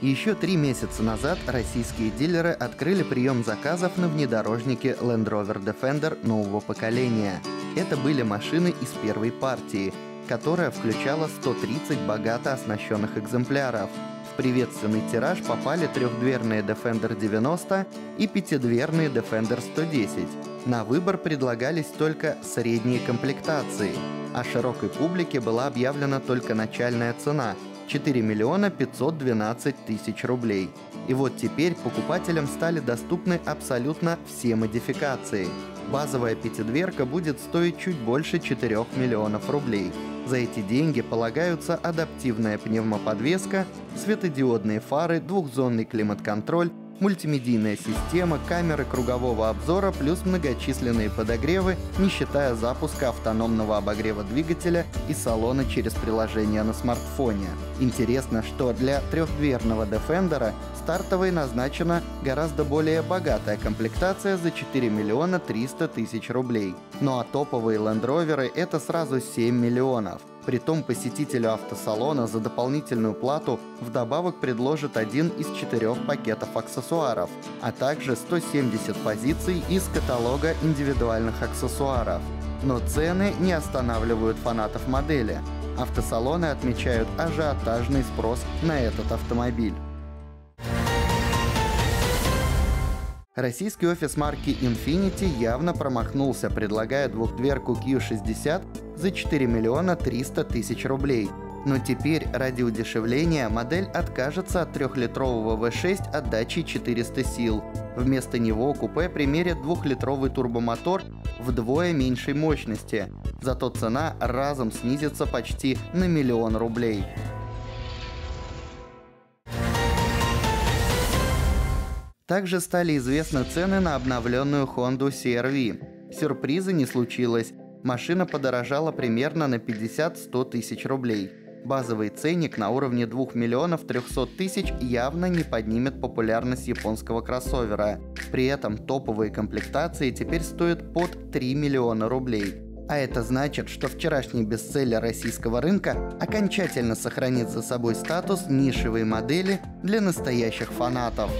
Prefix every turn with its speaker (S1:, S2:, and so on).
S1: Еще три месяца назад российские дилеры открыли прием заказов на внедорожники Land Rover Defender нового поколения. Это были машины из первой партии, которая включала 130 богато оснащенных экземпляров. В приветственный тираж попали трехдверные Defender 90 и пятидверные Defender 110. На выбор предлагались только средние комплектации, а широкой публике была объявлена только начальная цена – 4 миллиона 512 тысяч рублей. И вот теперь покупателям стали доступны абсолютно все модификации. Базовая пятидверка будет стоить чуть больше 4 миллионов рублей. За эти деньги полагаются адаптивная пневмоподвеска, светодиодные фары, двухзонный климат-контроль, мультимедийная система, камеры кругового обзора плюс многочисленные подогревы, не считая запуска автономного обогрева двигателя и салона через приложение на смартфоне. Интересно, что для трехдверного Defender стартовой назначена гораздо более богатая комплектация за 4 миллиона 300 тысяч рублей. Ну а топовые Rover это сразу 7 миллионов. Притом посетителю автосалона за дополнительную плату вдобавок предложат один из четырех пакетов аксессуаров, а также 170 позиций из каталога индивидуальных аксессуаров. Но цены не останавливают фанатов модели. Автосалоны отмечают ажиотажный спрос на этот автомобиль. Российский офис марки Infiniti явно промахнулся, предлагая двухдверку Q60 за 4 миллиона 300 тысяч рублей. Но теперь ради удешевления модель откажется от трехлитрового V6 отдачей 400 сил. Вместо него купе примерит двухлитровый турбомотор вдвое меньшей мощности. Зато цена разом снизится почти на миллион рублей. Также стали известны цены на обновленную Honda CR-V. Сюрприза не случилось. Машина подорожала примерно на 50-100 тысяч рублей. Базовый ценник на уровне 2 миллионов 300 тысяч явно не поднимет популярность японского кроссовера. При этом топовые комплектации теперь стоят под 3 миллиона рублей. А это значит, что вчерашний бестселлер российского рынка окончательно сохранит за собой статус нишевой модели для настоящих фанатов.